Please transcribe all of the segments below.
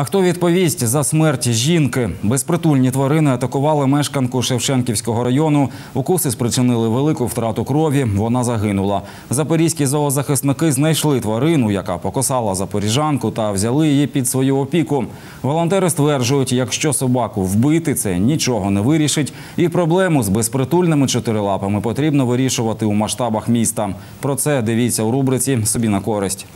А хто відповість за смерть жінки? Безпритульні тварини атакували мешканку Шевченківського району. Укуси спричинили велику втрату крові. Вона загинула. Запорізькі зоозахисники знайшли тварину, яка покосала запоріжанку, та взяли її під свою опіку. Волонтери стверджують, якщо собаку вбити, це нічого не вирішить. І проблему з безпритульними чотирилапами потрібно вирішувати у масштабах міста. Про це дивіться у рубриці Собі на користь.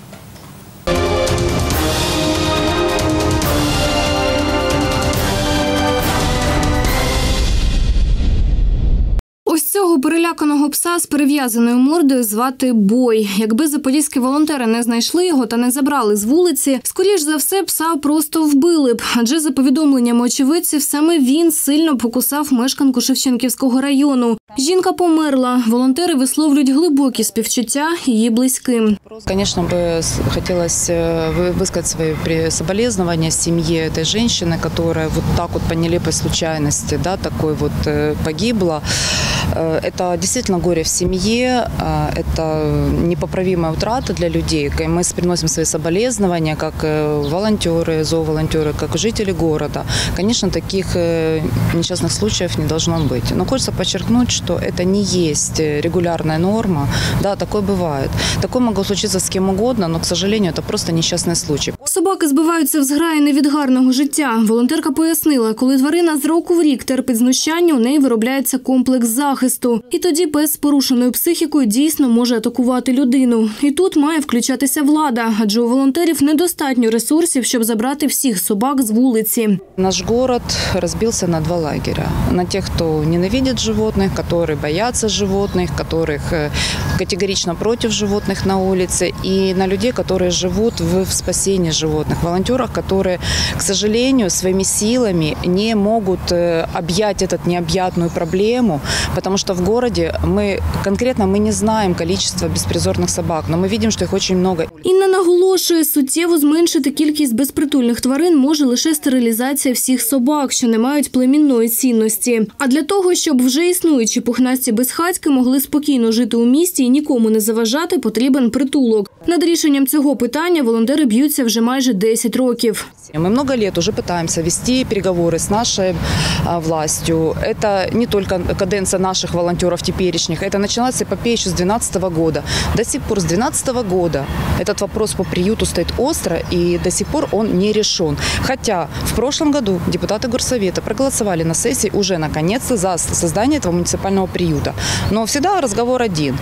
переляканого пса з перев'язаною мордою звати Бой. Якби запорізькі волонтери не знайшли його та не забрали з вулиці, скоріш за все пса просто вбили б. Адже за повідомленнями очевидців, саме він сильно покусав мешканку Шевченківського району. Жінка померла. Волонтери висловлюють глибокі співчуття її близьким. Конечно, бы с- хотелось э, вы- высказать свои при- соболезнования семье этой женщины, которая вот так вот по нелепой случайности, да, такой вот э, погибла. Э, Это действительно горе в семье, э, это непоправимая утрата для людей. К- Мы с- приносим свои соболезнования, как э, волонтеры, зооволонтеры, как жители города. Конечно, таких э, несчастных случаев не должно быть. Но хочется подчеркнуть, что это не есть э, регулярная норма. Да, такое бывает. Такое могло случиться с кем угодно, но, к сожалению, это просто несчастный случай. Собаки збиваються в зграї не від гарного життя. Волонтерка пояснила, коли тварина з року в рік терпить знущання, у неї виробляється комплекс захисту. І тоді пес з порушеною психікою дійсно може атакувати людину. І тут має включатися влада, адже у волонтерів недостатньо ресурсів, щоб забрати всіх собак з вулиці. Наш город разбился на два лагеря. На тех, кто ненавидит животных, которые боятся животных, которых э, категорично против животных на улице, и на людей, которые живут в, в спасении животных, волонтерах, которые, к сожалению, своими силами не могут э, объять эту необъятную проблему, потому что в городе мы конкретно мы не знаем количество беспризорных собак, но мы видим, что их очень много. Інна наголошує, суттєво зменшити кількість безпритульних тварин може лише стерилізація всіх собак, що не мають племінної цінності. А для того, щоб вже існуючі пухнасті безхатьки могли спокійно жити у місті і нікому не заважати, потрібен притулок. Над рішенням цього питання волонтери б'ються вже майже 10 років. Мы много лет уже пытаемся вести переговоры с нашей а, властью. Это не только каденция наших волонтеров теперешних, это началась эпопея еще с 2012 года. До сих пор, с 2012 года, этот вопрос по приюту стоит остро, и до сих пор он не решен. Хотя в прошлом году депутаты Горсовета проголосовали на сессии уже наконец-то за создание этого муниципального приюта. Но всегда разговор один.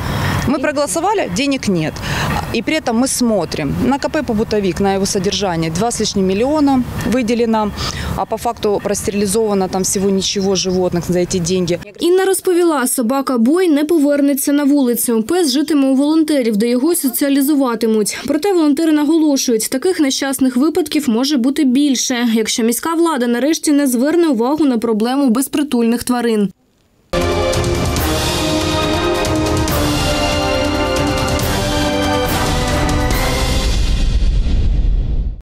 Мы проголосовали, денег нет. И при этом мы смотрим на КП «Побутовик», на его содержание. Два с лишним миллиона выделено, а по факту простерилизовано там всего ничего животных за эти деньги. Інна розповіла, собака Бой не повернеться на вулицю. Пес житиме у волонтерів, де його соціалізуватимуть. Проте волонтери наголошують, таких нещасних випадків може бути більше, якщо міська влада нарешті не зверне увагу на проблему безпритульних тварин.